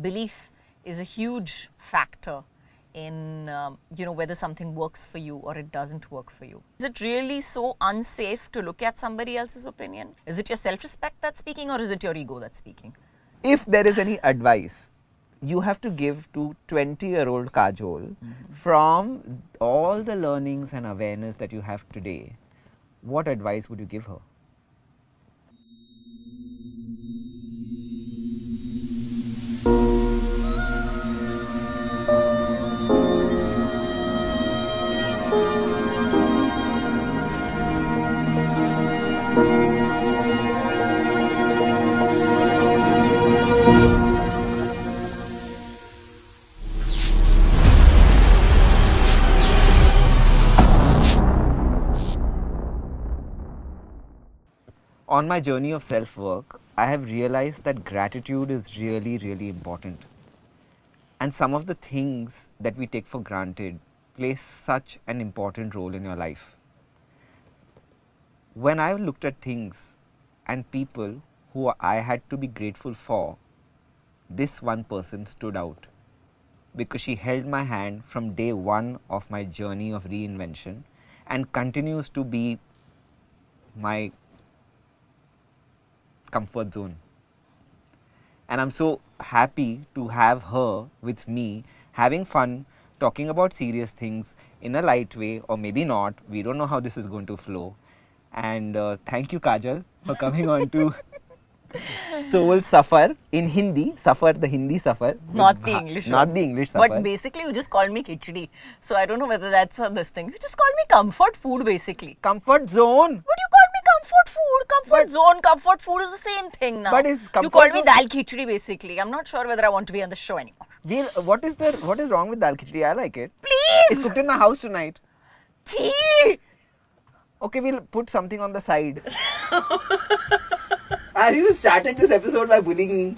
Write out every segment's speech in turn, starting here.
belief is a huge factor in um, you know whether something works for you or it doesn't work for you. Is it really so unsafe to look at somebody else's opinion? Is it your self-respect that's speaking or is it your ego that's speaking? If there is any advice you have to give to 20 year old Kajol from all the learnings and awareness that you have today, what advice would you give her? On my journey of self work, I have realized that gratitude is really, really important. And some of the things that we take for granted play such an important role in your life. When I looked at things and people who I had to be grateful for, this one person stood out because she held my hand from day one of my journey of reinvention and continues to be my comfort zone. And I'm so happy to have her with me having fun, talking about serious things in a light way, or maybe not. We don't know how this is going to flow. And uh, thank you, Kajol, for coming on to Soul Safar in Hindi. Suffer, the Hindi suffer. Not the English Not one. the English suffer. But basically, you just called me khichdi. So I don't know whether that's uh, this thing. You just called me comfort food, basically. comfort zone. What do you called me comfort food, comfort zone, comfort food is the same thing now. But is you called me dal khichdi, basically. I'm not sure whether I want to be on the show anymore. We'll, what is the what is wrong with dal khichdi? I like it. Please. It's cooked in my house tonight. tea. Okay, we'll put something on the side. Have you started this episode by bullying me?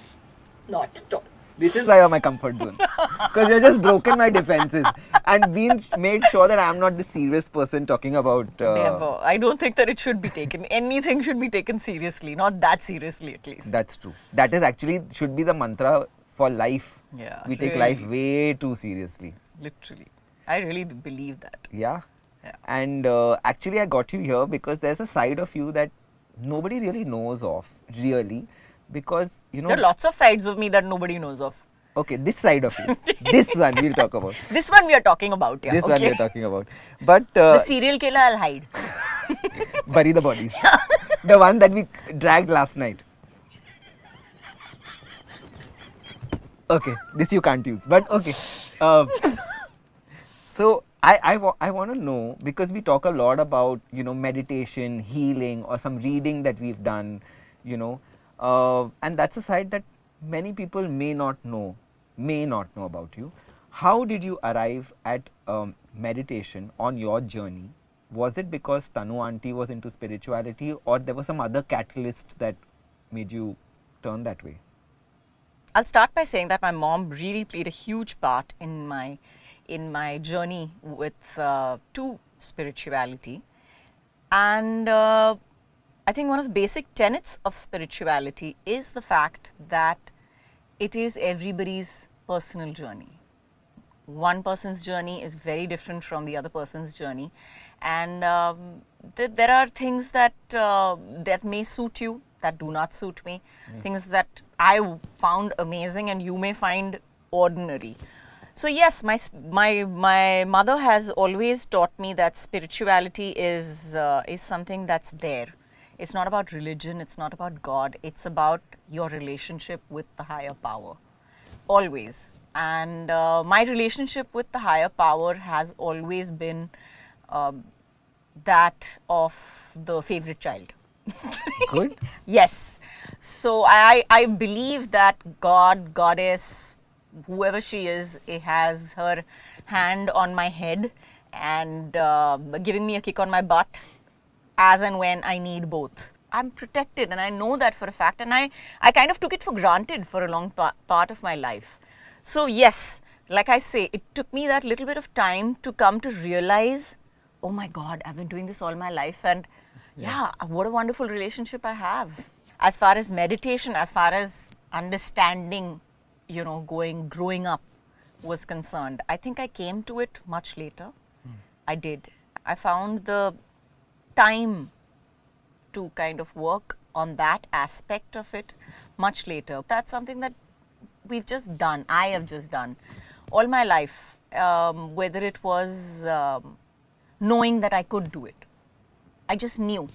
Not at all. This is why you're my comfort zone. Because you've just broken my defenses and been made sure that I'm not the serious person talking about. Uh, Never. I don't think that it should be taken. Anything should be taken seriously, not that seriously at least. That's true. That is actually should be the mantra for life. Yeah, We take really. life way too seriously. Literally. I really believe that. Yeah. Yeah. And uh, actually, I got you here because there's a side of you that nobody really knows of, really. Because, you know. There are lots of sides of me that nobody knows of. Okay, this side of you. this one we'll talk about. This one we are talking about, yeah. this okay. one we're talking about. But uh, The serial killer I'll hide. bury the bodies. the one that we dragged last night. Okay, this you can't use, but okay. Um, so I I, wa- I want to know because we talk a lot about you know meditation, healing, or some reading that we've done, you know, uh, and that's a side that many people may not know, may not know about you. How did you arrive at um, meditation on your journey? Was it because Tanu auntie was into spirituality, or there was some other catalyst that made you turn that way? I'll start by saying that my mom really played a huge part in my in my journey with uh, to spirituality, and uh, I think one of the basic tenets of spirituality is the fact that it is everybody's personal journey. One person's journey is very different from the other person's journey, and um, th- there are things that uh, that may suit you that do not suit me, things that I found amazing and you may find ordinary. So yes, my my my mother has always taught me that spirituality is uh, is something that's there. It's not about religion. It's not about God. It's about your relationship with the higher power, always. And uh, my relationship with the higher power has always been um, that of the favorite child. Good. Yes. So I, I believe that God, Goddess, whoever she is, it has her hand on my head and uh, giving me a kick on my butt as and when I need both. I'm protected and I know that for a fact and I, I kind of took it for granted for a long pa- part of my life. So yes, like I say, it took me that little bit of time to come to realize, oh my God, I've been doing this all my life and yeah, uh, what a wonderful relationship I have. As far as meditation, as far as understanding you know, going, growing up was concerned, I think I came to it much later. Hmm. I did. I found the time to kind of work on that aspect of it much later. That's something that we've just done, I have just done all my life, um, whether it was um, knowing that I could do it. I just knew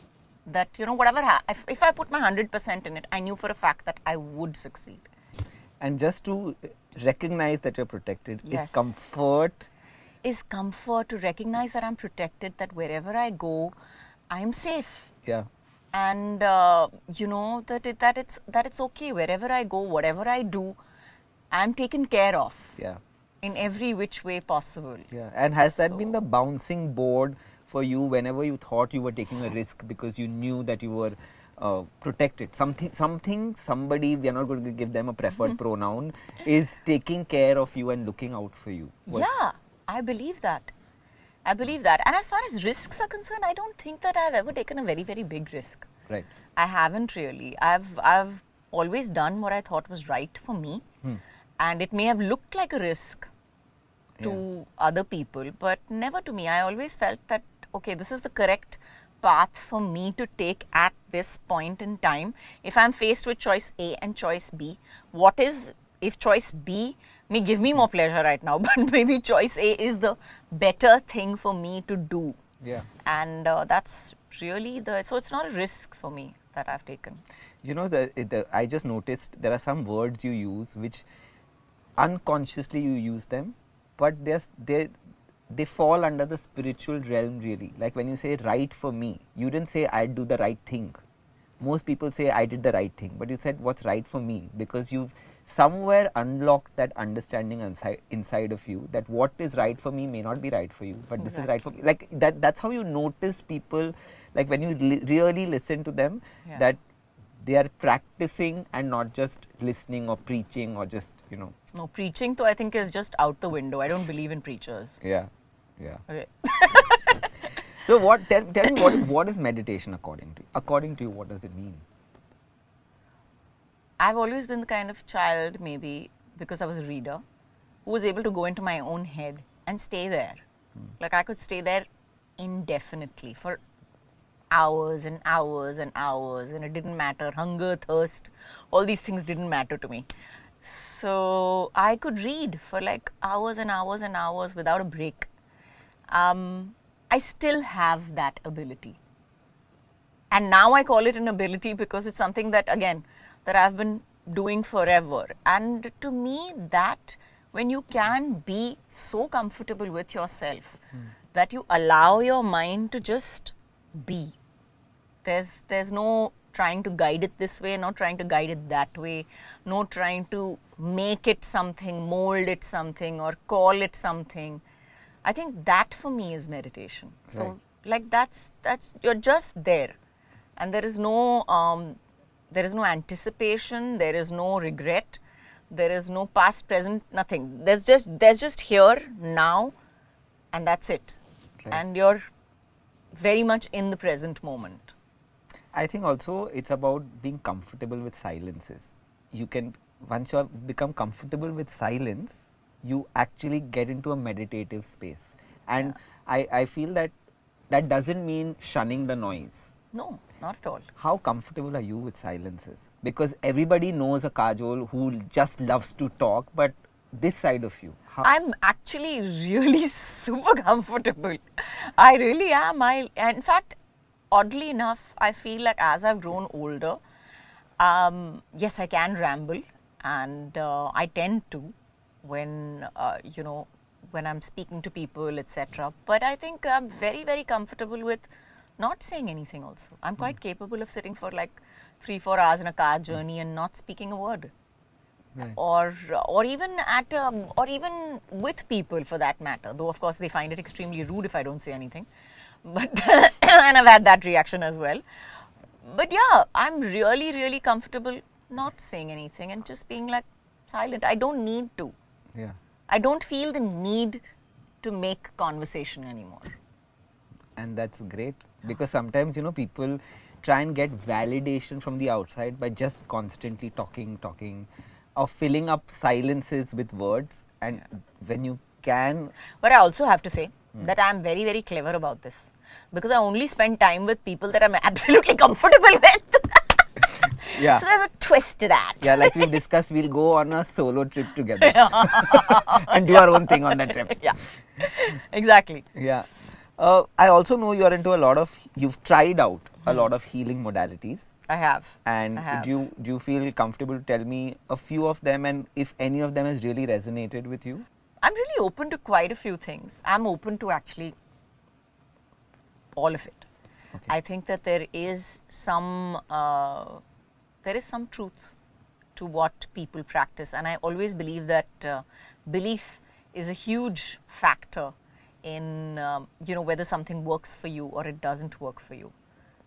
that, you know, whatever, ha- if, if I put my 100% in it, I knew for a fact that I would succeed. And just to recognize that you're protected Yes. is comfort. Is comfort to recognize that I'm protected, that wherever I go, I'm safe. Yeah. and uh, you know that it, that it's that it's okay wherever I go, whatever I do, I'm taken care of Yeah. in every which way possible. Yeah. And has that been the bouncing board for you whenever you thought you were taking a risk because you knew that you were uh, protected? Something, something, somebody, we are not going to give them a preferred Mm-hmm. pronoun, is taking care of you and looking out for you. Was- Yeah, I believe that. I believe that. And as far as risks are concerned, I don't think that I've ever taken a very very big risk. Right. I haven't really. I've I've always done what I thought was right for me, Hmm. and it may have looked like a risk to other people, but never to me. I always felt that okay, this is the correct path for me to take at this point in time. If I'm faced with choice A and choice B, what is if choice B may give me more pleasure right now, but maybe choice A is the better thing for me to do Yeah. and uh, that's really the so it's not a risk for me that i've taken You know, the, the, I just noticed there are some words you use which unconsciously you use them, but they're, they they fall under the spiritual realm really. Like when you say right for me, you didn't say I do the right thing. Most people say I did the right thing, but you said what's right for me because you've somewhere unlock that understanding inside, inside of you that what is right for me may not be right for you, but this is right for me. Like that. That's how you notice people. Like when you li- really listen to them, Yeah. that they are practicing and not just listening or preaching or just you know no preaching though i think is just out the window i don't believe in preachers yeah yeah okay so what tell, tell me what, what is meditation according to you according to you what does it mean i've always been the kind of child maybe because i was a reader who was able to go into my own head and stay there. Like i could stay there indefinitely for hours and hours and hours and it didn't matter hunger thirst all these things didn't matter to me. So i could read for like hours and hours and hours without a break. Um, i still have that ability. And now i call it an ability because it's something that again that i've been doing forever. And to me that when you can be so comfortable with yourself that you allow your mind to just be. There's there's no trying to guide it this way not trying to guide it that way no trying to make it something mold it something or call it something. I think that for me is meditation. So like that's that's you're just there. And there is no um, there is no anticipation there is no regret there is no past present nothing there's just there's just here now and that's it Right. and you're very much in the present moment I think also it's about being comfortable with silences. You can once you have become comfortable with silence, you actually get into a meditative space. And I, I feel that that doesn't mean shunning the noise. no not at all How comfortable are you with silences? Because everybody knows a Kajol who just loves to talk, but this side of you. How, I'm actually really super comfortable. I really am. I, in fact, oddly enough, I feel like as I've grown older, um, yes, I can ramble, and uh, I tend to when uh, you know when I'm speaking to people, etc. But I think I'm very, very comfortable with not saying anything. Also, I'm quite capable of sitting for like three, four hours in a car journey and not speaking a word. Right. or or even at um, or even with people for that matter though of course they find it extremely rude if i don't say anything. But and i've had that reaction as well. But yeah i'm really really comfortable not saying anything and just being like silent. I don't need to. Yeah. i don't feel the need to make conversation anymore. And that's great because sometimes you know people try and get validation from the outside by just constantly talking talking or filling up silences with words, and when you can, But I also have to say hmm. that I'm very, very clever about this because I only spend time with people that I'm absolutely comfortable with. yeah, So there's a twist to that. yeah, like we discussed, we'll go on a solo trip together and do our own thing on that trip. yeah. Exactly. Yeah. Uh, I also know you're into a lot of, you've tried out a lot of healing modalities. I have. And I have. do you, do you feel comfortable to tell me a few of them and if any of them has really resonated with you? I'm really open to quite a few things. I'm open to actually all of it. Okay. I think that there is some uh, there is some truth to what people practice, and I always believe that uh, belief is a huge factor in um, you know whether something works for you or it doesn't work for you.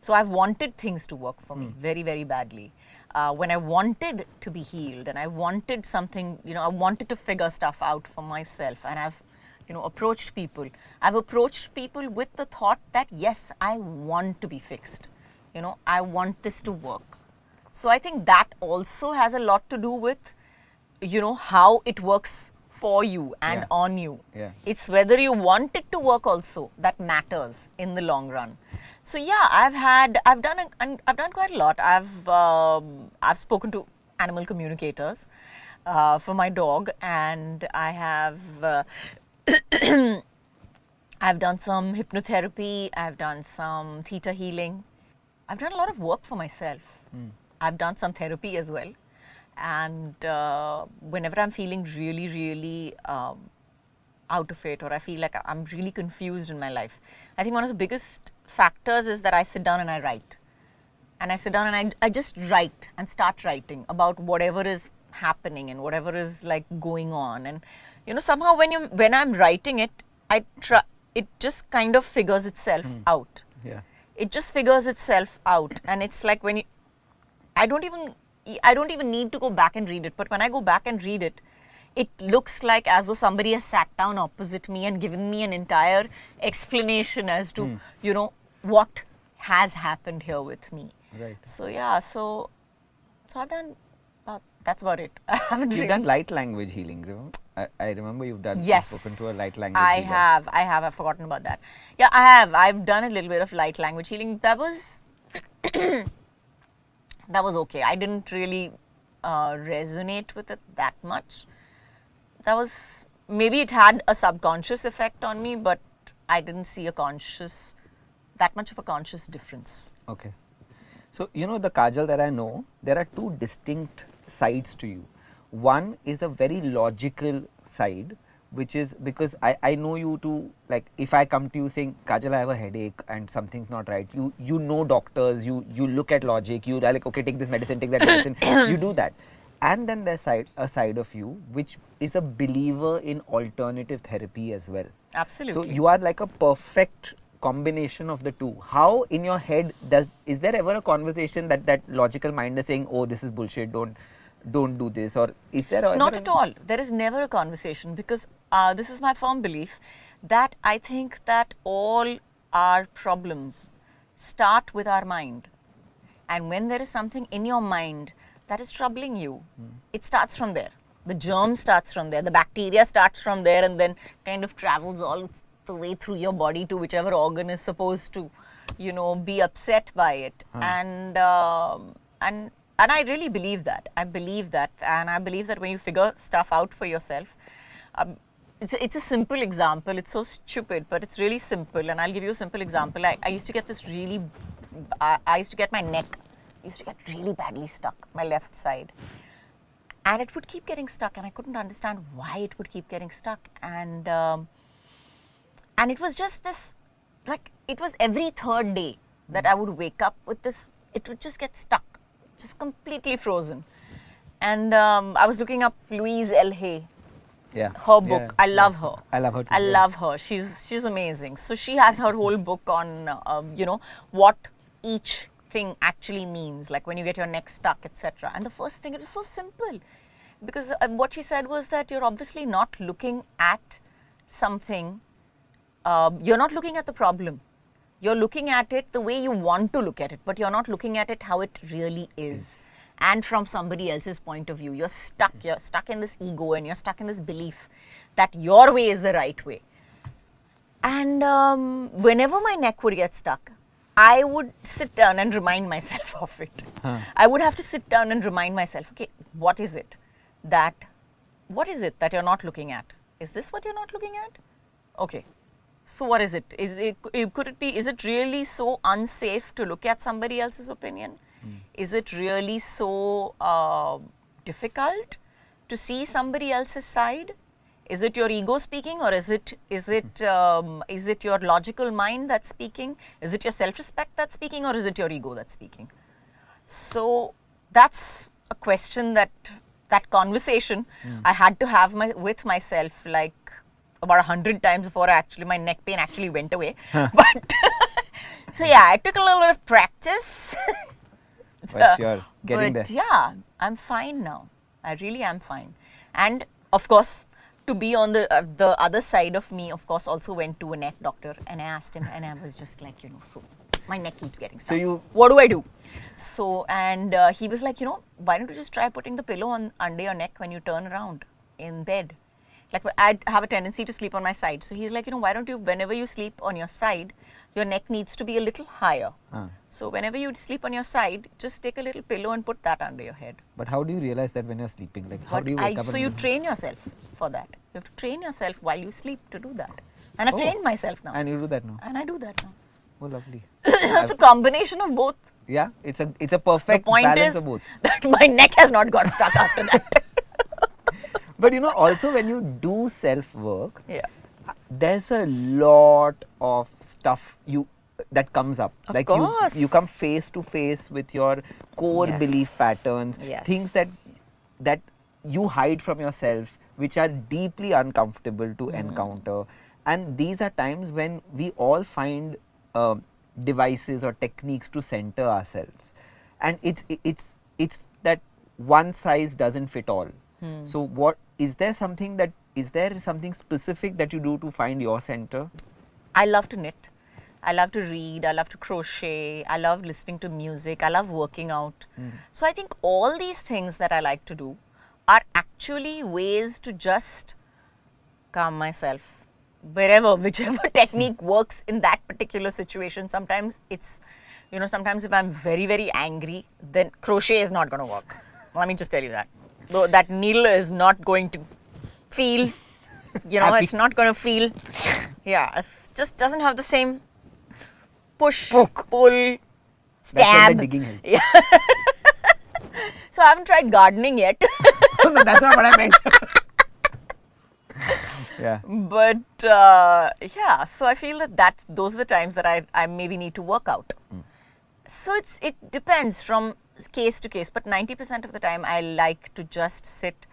So I've wanted things to work for me very, very badly. Uh, when I wanted to be healed and I wanted something, you know, I wanted to figure stuff out for myself, and I've, you know, approached people. I've approached people with the thought that yes, I want to be fixed. You know, I want this to work. So I think that also has a lot to do with, you know, how it works for you and Yeah. on you. Yeah. It's whether you want it to work also that matters in the long run. So yeah, I've had, I've done, a, and I've done quite a lot. I've, um, I've spoken to animal communicators uh, for my dog, and I have, uh, I've done some hypnotherapy. I've done some theta healing. I've done a lot of work for myself. I've done some therapy as well. And uh, whenever I'm feeling really, really um, out of it or I feel like I'm really confused in my life, I think one of the biggest factors is that I sit down and I write. And I sit down and I, I just write and start writing about whatever is happening and whatever is like going on. And you know, somehow when you when I'm writing it, I try it just kind of figures itself out Yeah. it just figures itself out and it's like when you i don't even i don't even need to go back and read it but when i go back and read it it looks like as though somebody has sat down opposite me and given me an entire explanation as to hmm. you know what has happened here with me Right. so yeah so so i've done about, that's about it i haven't You've really done light language healing, remember? I, I remember you've done Yes. spoken to a light language I healer. have. I have. I've forgotten about that. Yeah, I have. I've done a little bit of light language healing. That was that was okay. I didn't really uh, resonate with it that much. That was maybe it had a subconscious effect on me, but I didn't see a conscious that much of a conscious difference. Okay. So, you know, the Kajol that I know, there are two distinct sides to you. One is a very logical side, which is because I, I know you to, like, if I come to you saying, Kajol, I have a headache and something's not right, you, you know doctors, you, you look at logic, you are like, okay, take this medicine, take that medicine, you do that. And then there's side, a side of you which is a believer in alternative therapy as well. Absolutely. So you are like a perfect combination of the two. How in your head does is there ever a conversation that that logical mind is saying, "Oh, this is bullshit. Don't don't do this," or is there Not at all. There is never a conversation because uh, this is my firm belief that I think that all our problems start with our mind. And when there is something in your mind that is troubling you, it starts from there. The germ starts from there, the bacteria starts from there, and then kind of travels all the way through your body to whichever organ is supposed to, you know, be upset by it. And um, and and I really believe that. I believe that, and I believe that when you figure stuff out for yourself, um, it's a, it's a simple example. It's so stupid, but it's really simple. And I'll give you a simple example. I, I used to get this really, I, I used to get my neck, used to get really badly stuck, my left side. And it would keep getting stuck, and I couldn't understand why it would keep getting stuck. And um, and it was just this, like it was every third day that I would wake up with this. It would just get stuck, just completely frozen. And um, I was looking up Louise L. Hay, yeah her yeah, book. I love her. I love her. Too, I yeah. love her. She's she's amazing. So she has her whole book on uh, you know what each thing actually means, like when you get your neck stuck, etc. And the first thing it was so simple, because uh, what she said was that you're obviously not looking at something. Uh, you're not looking at the problem. You're looking at it the way you want to look at it, but you're not looking at it how it really is. and from somebody else's point of view. You're stuck. You're stuck in this ego and you're stuck in this belief that your way is the right way. And um, whenever my neck would get stuck, I would sit down and remind myself of it. I would have to sit down and remind myself, okay, what is it that, what is it that you're not looking at? Is this what you're not looking at? Okay. So what is it? Is it could it be? Is it really so unsafe to look at somebody else's opinion? Is it really so uh, difficult to see somebody else's side? Is it your ego speaking, or is it is it um, is it your logical mind that's speaking? Is it your self-respect that's speaking, or is it your ego that's speaking? So that's a question that that conversation I had to have my, with myself like about a hundred times before I actually my neck pain actually went away. But so yeah, I took a little bit of practice. But you're getting but there. yeah, I'm fine now. I really am fine. And of course, to be on the uh, the other side of me, of course, also went to a neck doctor and I asked him, and I was just like, you know, so my neck keeps getting stuck. So you- what do I do? So and uh, he was like, you know, why don't you just try putting the pillow on under your neck when you turn around in bed? Like I have a tendency to sleep on my side. So he's like, you know, why don't you, whenever you sleep on your side, your neck needs to be a little higher. Huh. So whenever you sleep on your side, just take a little pillow and put that under your head. But how do you realize that when you're sleeping? Like, how But do you I, up? so you train yourself for that. You have to train yourself while you sleep to do that. And I've Oh. trained myself now. And you do that now. And I do that now. Oh, lovely. it's a combination of both. Yeah, it's a it's a The perfect point balance is of both. that my neck has not got stuck after that. But you know, also when you do self work, yeah. there's a lot of stuff you that comes up Of like course. you you come face to face with your core belief patterns Yes. things that that you hide from yourself which are deeply uncomfortable to encounter and these are times when we all find uh, devices or techniques to center ourselves and it's it's it's that one size doesn't fit all Hmm. so what is there something that is there something specific that you do to find your center I love to knit. I love to read. I love to crochet. I love listening to music. I love working out. So I think all these things that I like to do are actually ways to just calm myself wherever, whichever technique works in that particular situation. Sometimes it's, you know, sometimes if I'm very, very angry, then crochet is not going to work. Let me just tell you that. Though that needle is not going to feel, you know, Happy. it's not going to feel, yeah, it just doesn't have the same push, Poke. pull, stab. digging helps. Yeah. so I haven't tried gardening yet, no, that's not what I meant. yeah. but uh, yeah. So I feel that that those are the times that I I maybe need to work out. So it's it depends from case to case, but ninety percent of the time I like to just sit.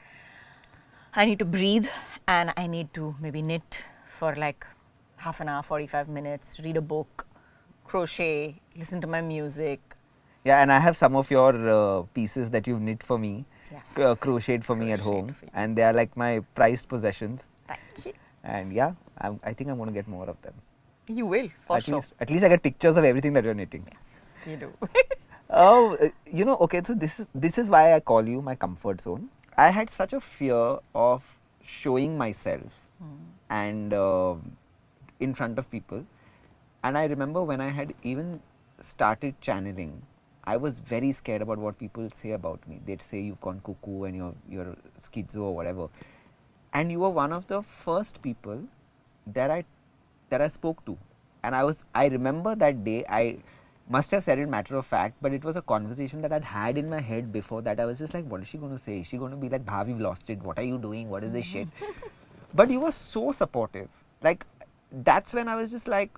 I need to breathe, and I need to maybe knit for like half an hour, forty-five minutes, read a book, crochet, listen to my music. Yeah, and I have some of your uh, pieces that you've knit for me, Yeah. uh, crocheted for me at home, and they are like my prized possessions. Thank you. And yeah, I'm, I think I'm going to get more of them. You will for at sure. least, at least I get pictures of everything that you're knitting. Yes, you do. Oh, uh, you know, okay. So this is this is why I call you my comfort zone. I had such a fear of showing myself and uh, in front of people, and I remember when I had even started channeling, I was very scared about what people say about me. They'd say you've gone cuckoo and you're you're schizo or whatever, and you were one of the first people that I that I spoke to, and I was I remember that day I must have said it matter of fact, but it was a conversation that I'd had in my head before that. I was just like, what is she going to say? Is she going to be like, Bhaav, you've lost it. What are you doing? What is this shit? but you were so supportive. Like, that's when I was just like,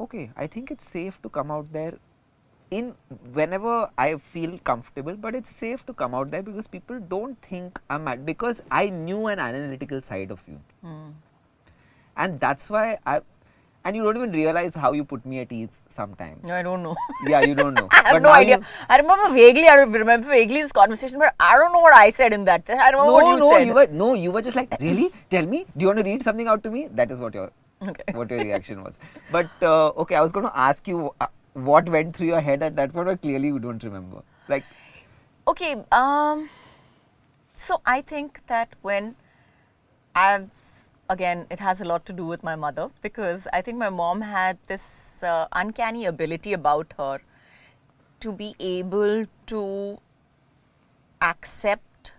okay, I think it's safe to come out there in whenever I feel comfortable, but it's safe to come out there because people don't think I'm mad because I knew an analytical side of you. Hmm. And that's why I, and you don't even realize how you put me at ease sometimes. No, I don't know. Yeah, you don't know. I have But no idea. you- I remember vaguely. I remember vaguely this conversation, but I don't know what I said in that. I remember no, what you no, said. you were no, you were just like, really? Tell me. Do you want to read something out to me? That is what your Okay. what your reaction was. But uh, okay, I was going to ask you uh, what went through your head at that point, but clearly you don't remember. Like, Okay, um, so I think that when I've, again, it has a lot to do with my mother because I think my mom had this uh, uncanny ability about her to be able to accept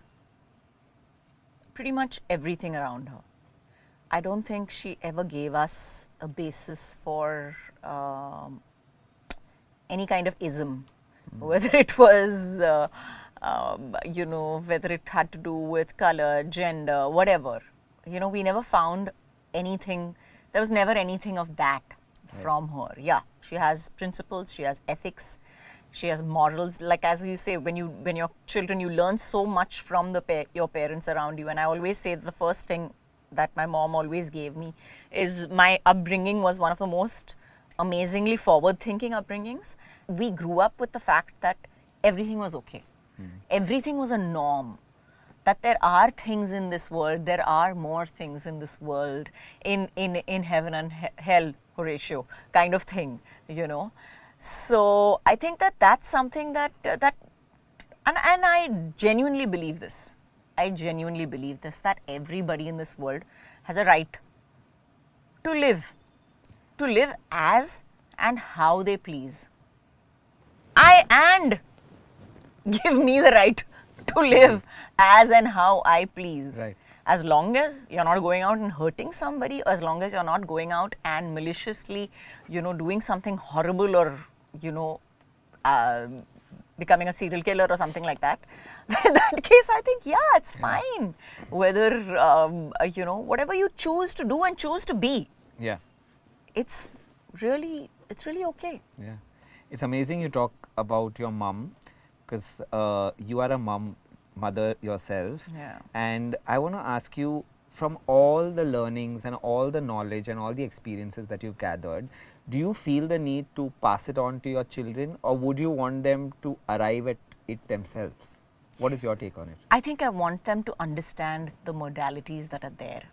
pretty much everything around her. I don't think she ever gave us a basis for um, any kind of ism, whether it was, uh, um, you know, whether it had to do with color, gender, whatever. You know, we never found anything, there was never anything of that from her. Yeah, she has principles, she has ethics, she has morals. Like as you say, when you when you're children, you learn so much from the pa- your parents around you. And I always say the first thing that my mom always gave me is my upbringing was one of the most amazingly forward thinking upbringings. We grew up with the fact that everything was okay. Hmm. Everything was a norm. That there are things in this world, there are more things in this world, in, in, in heaven and he- hell, Horatio, kind of thing, you know. So I think that that's something that, uh, that and, and I genuinely believe this. I genuinely believe this that everybody in this world has a right to live, to live as and how they please. I and give me the right to live as and how I please. Right. As long as you're not going out and hurting somebody, as long as you're not going out and maliciously, you know, doing something horrible or, you know, um becoming a serial killer or something like that. In that case, I think, yeah, it's fine. Whether, um, uh, you know, whatever you choose to do and choose to be, Yeah. it's really, it's really okay. Yeah, it's amazing you talk about your mum because uh, you are a mum, mother yourself. Yeah. And I want to ask you from all the learnings and all the knowledge and all the experiences that you've gathered, do you feel the need to pass it on to your children or would you want them to arrive at it themselves? What is your take on it? I think I want them to understand the modalities that are there.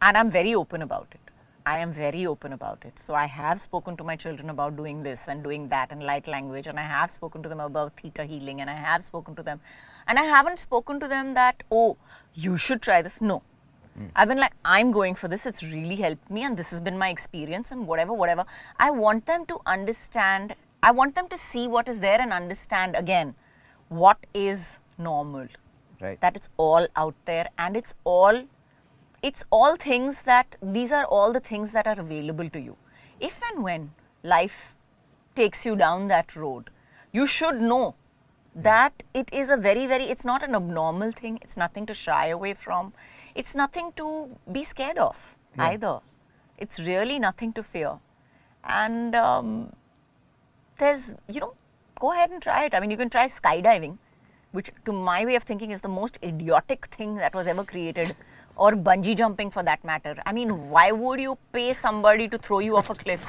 And I'm very open about it. I am very open about it. So I have spoken to my children about doing this and doing that and light language, and I have spoken to them about theta healing, and I have spoken to them. And I haven't spoken to them that, oh, you should try this. No. Hmm. I've been like, I'm going for this. It's really helped me, and this has been my experience, and whatever, whatever. I want them to understand, I want them to see what is there and understand again what is normal Right. that it's all out there and it's all it's all things that these are all the things that are available to you. If and when life takes you down that road you should know that it is a very very it's not an abnormal thing. It's nothing to shy away from. It's nothing to be scared of Yeah. either. It's really nothing to fear. And um, there's you know go ahead and try it. I mean you can try skydiving which to my way of thinking is the most idiotic thing that was ever created or bungee jumping for that matter. I mean why would you pay somebody to throw you off a cliff?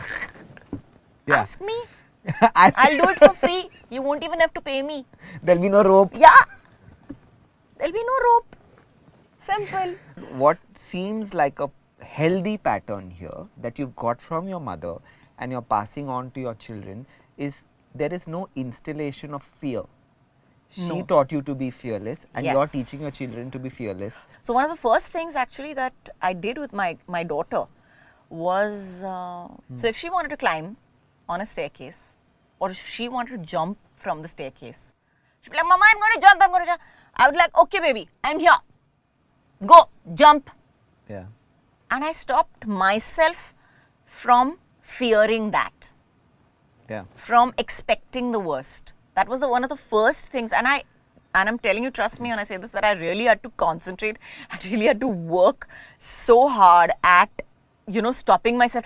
Yeah. ask me. I'll do it for free. You won't even have to pay me. There'll be no rope. yeah. There'll be no rope. Simple. What seems like a healthy pattern here that you've got from your mother and you're passing on to your children is there is no installation of fear. She No. taught you to be fearless and you're teaching your children to be fearless. So one of the first things actually that I did with my my daughter was uh, so if she wanted to climb on a staircase or if she wanted to jump from the staircase, she'd be like, "Mama, I'm going to jump. I'm going to jump." I would like, "Okay, baby, I'm here. Go jump." Yeah. And I stopped myself from fearing that Yeah. from expecting the worst. That was the one of the first things, and I, and I'm telling you, trust me when I say this, that I really had to concentrate. I really had to work so hard at, you know, stopping myself.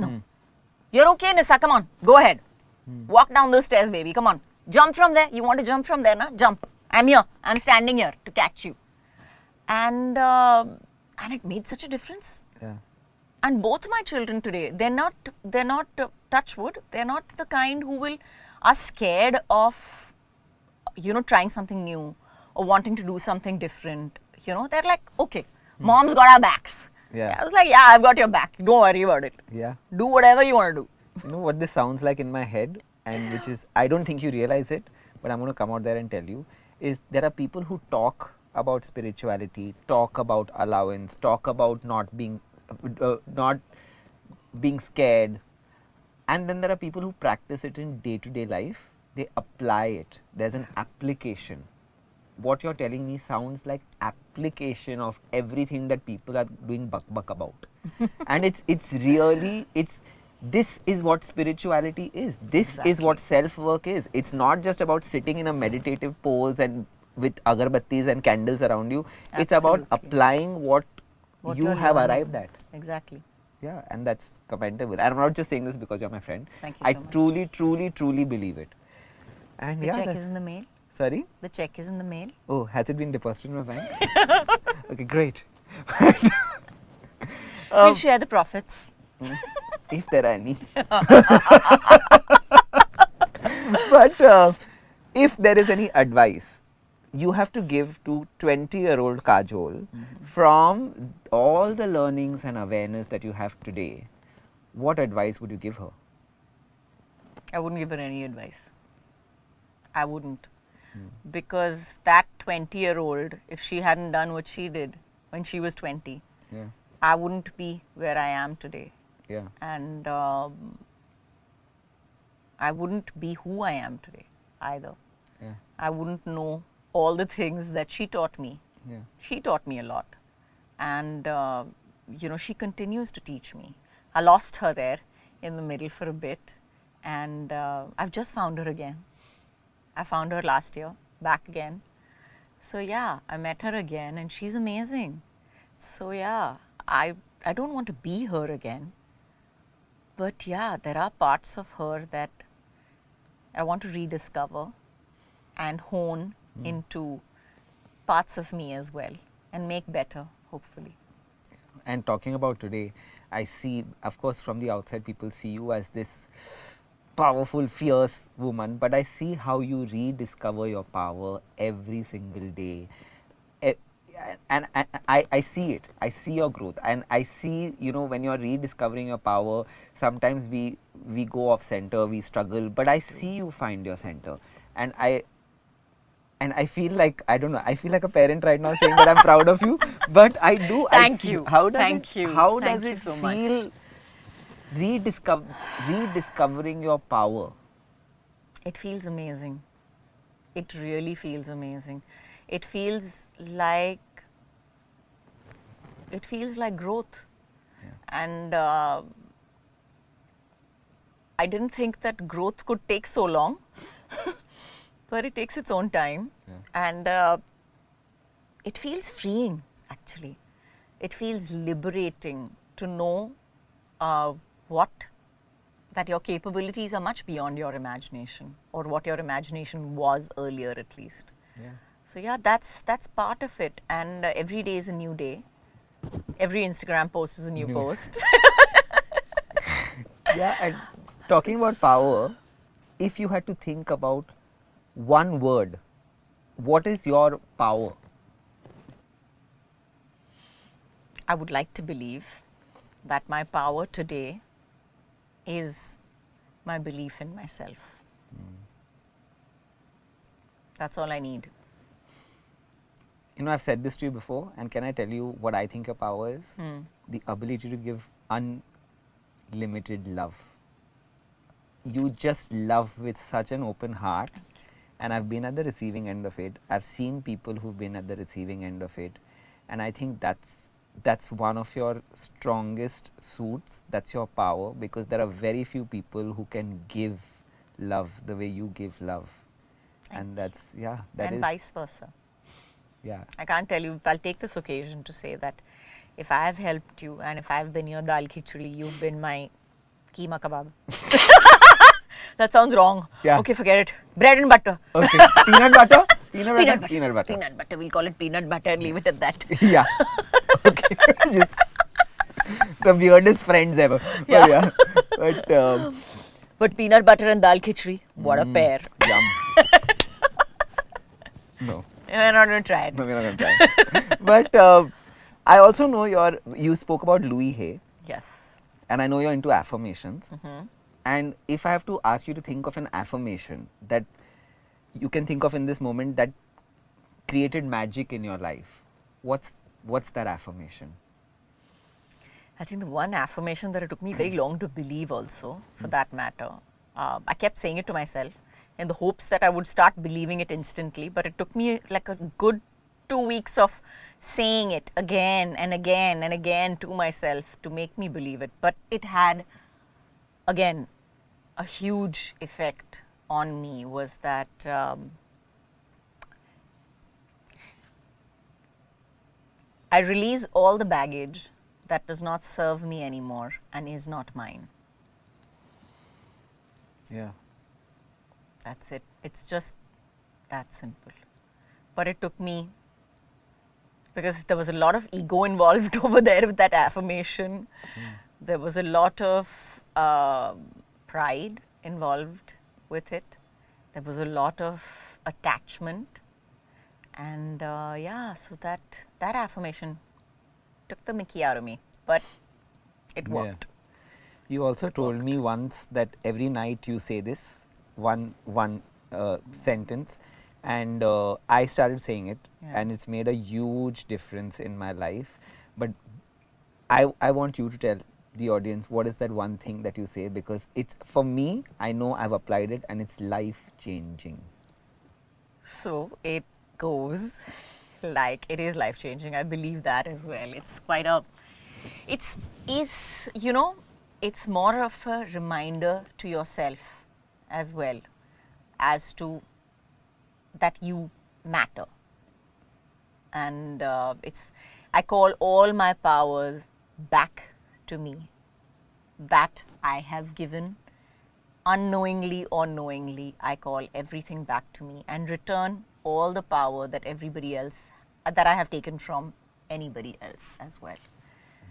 No, you're okay, Nysa. Come on, go ahead. Walk down those stairs, baby. Come on, jump from there. You want to jump from there, na? Jump. I'm here. I'm standing here to catch you. And uh, and it made such a difference Yeah. and both my children today they're not they're not uh, touch wood they're not the kind who will are scared of you know trying something new or wanting to do something different you know? They're like okay mom's got our backs. Yeah. i was like yeah i've got your back. Don't worry about it. Yeah. do whatever you want to do. You know what this sounds like in my head and which is I don't think you realize it, but I'm going to come out there and tell you is there are people who talk about spirituality, talk about allowance, talk about not being uh, not being scared, and then there are people who practice it in day to day life. They apply it. There's an application. What you're telling me sounds like application of everything that people are doing buck buck about, and it's it's really it's this is what spirituality is. This is what self work is. It's not just about sitting in a meditative pose and with agarbattis and candles around you. It's about applying what, What you have arrived at. Exactly. Yeah, and that's commendable. And I'm not just saying this because you're my friend. Thank you I so truly, truly, truly believe it. And The yeah, check is in the mail. sorry. The check is in the mail. Oh, has it been deposited in my bank? okay, great. we'll Um, share the profits. if there are any. but uh, if there is any advice you have to give to 20 year old Kajol from all the learnings and awareness that you have today, what advice would you give her? I wouldn't give her any advice. I wouldn't. Because that 20 year old, if she hadn't done what she did when she was 20, Yeah, I wouldn't be where I am today. yeah, And um, I wouldn't be who I am today either. yeah, I wouldn't know all the things that she taught me. yeah. She taught me a lot. And, uh, you know, she continues to teach me. I lost her there in the middle for a bit. And uh, I've just found her again. I found her last year, back again. So, yeah, I met her again and she's amazing. So, yeah, I, I don't want to be her again. But, yeah, there are parts of her that I want to rediscover and hone Mm. into parts of me as well and make better, hopefully. And talking about today, I see, of course, from the outside, people see you as this powerful, fierce woman, but I see how you rediscover your power every single day. And, and I, I see it. I see your growth, and I see you know when you're rediscovering your power. Sometimes we we go off center, we struggle, but I see you find your center, and I and I feel like I don't know. I feel like a parent right now saying that I'm proud of you, but I do. Thank see- you. How does Thank it, you. How Thank does you it so much. feel? Rediscover, rediscovering your power. It feels amazing. It really feels amazing. It feels like it feels like growth, and uh, I didn't think that growth could take so long, but it takes its own time, and uh, it feels freeing. Actually, it feels liberating to know uh, what that your capabilities are much beyond your imagination or what your imagination was earlier at least Yeah. so yeah that's that's part of it and uh, every day is a new day every instagram post is a new New. post yeah, and talking about power, if you had to think about one word, what is your power? i would like to believe that my power today is my belief in myself that's all i need You know, I've said this to you before, and can I tell you what I think your power is? Hmm. The ability to give unlimited love. You just love with such an open heart, and I've been at the receiving end of it. I've seen people who've been at the receiving end of it, and I think that's that's one of your strongest suits. That's your power because there are very few people who can give love the way you give love, and that's yeah, that is and vice versa yeah. I can't tell you. I'll take this occasion to say that if I have helped you and if I've been your dal khichdi, you've been my keema kebab. that sounds wrong. Yeah. Okay, forget it. Bread and butter. Okay. peanut butter? Peanut butter? Peanut butter. Peanut butter. Peanut butter. We'll call it peanut butter and leave it at that. yeah. Okay. Just the weirdest friends ever. But Yeah. yeah. But um, But peanut butter and dal khichdi, what a pair. yum. no. We're not going to try it. No, we're not gonna try. it. but uh, I also know your. You spoke about Louise Hay, Yes. and I know you're into affirmations. And if I have to ask you to think of an affirmation that you can think of in this moment that created magic in your life. What's what's that affirmation? I think the one affirmation that it took me very long to believe, also, for that matter, uh, I kept saying it to myself in the hopes that I would start believing it instantly, but it took me like a good two weeks of saying it again and again and again to myself to make me believe it. But it had, again, a huge effect on me was that. Um, I release all the baggage that does not serve me anymore and is not mine. Yeah. That's it. It's just that simple. But it took me because there was a lot of ego involved over there with that affirmation. There was a lot of uh, pride involved with it. There was a lot of attachment. And uh, yeah, so that, that affirmation took the mickey out of me, but it Yeah. worked. You also told me once that every night you say this one one uh, sentence, and uh, I started saying it, Yeah. and it's made a huge difference in my life. But I I want you to tell the audience what is that one thing that you say because it's for me. I know I've applied it, and it's life changing. So it goes like it is life changing. I believe that as well. It's quite a, it's is you know, it's more of a reminder to yourself as well, as to that you matter. And uh, it's I call all my powers back to me that I have given unknowingly or knowingly, I call everything back to me and return all the power that everybody else, that I have taken from anybody else as well.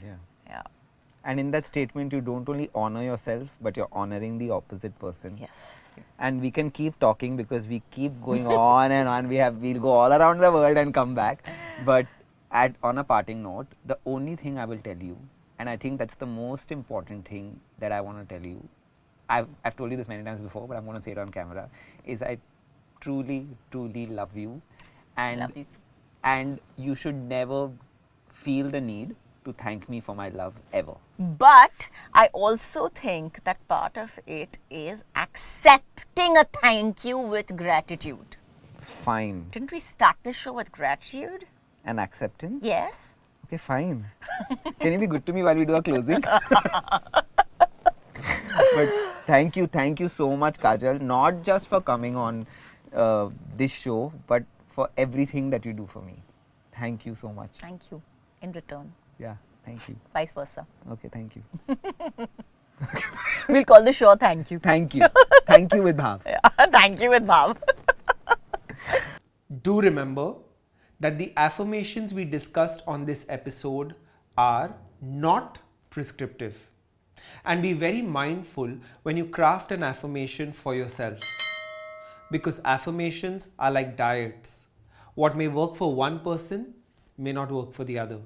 Yeah. Yeah. And in that statement, you don't only honor yourself, but you're honoring the opposite person. Yes. and we can keep talking because we keep going on and on we have we'll go all around the world and come back but at on a parting note the only thing i will tell you and i think that's the most important thing that i want to tell you i've, I've told you this many times before but i'm going to say it on camera is i truly truly love you and Love you. and you should never feel the need to thank me for my love ever But I also think that part of it is accepting a thank you with gratitude. fine Didn't we start the show with gratitude? and acceptance Yes. Okay, fine. Can you be good to me while we do our closing? but thank you, thank you so much, Kajol. Not just for coming on uh, this show, but for everything that you do for me. Thank you so much. Thank you in return. Yeah, thank you. Vice versa. Okay, thank you. We'll call the show Thank You. Thank you. Thank you with Bhaav. Yeah. Thank you with Bhaav. Do remember that the affirmations we discussed on this episode are not prescriptive. And be very mindful when you craft an affirmation for yourself. Because affirmations are like diets. What may work for one person may not work for the other.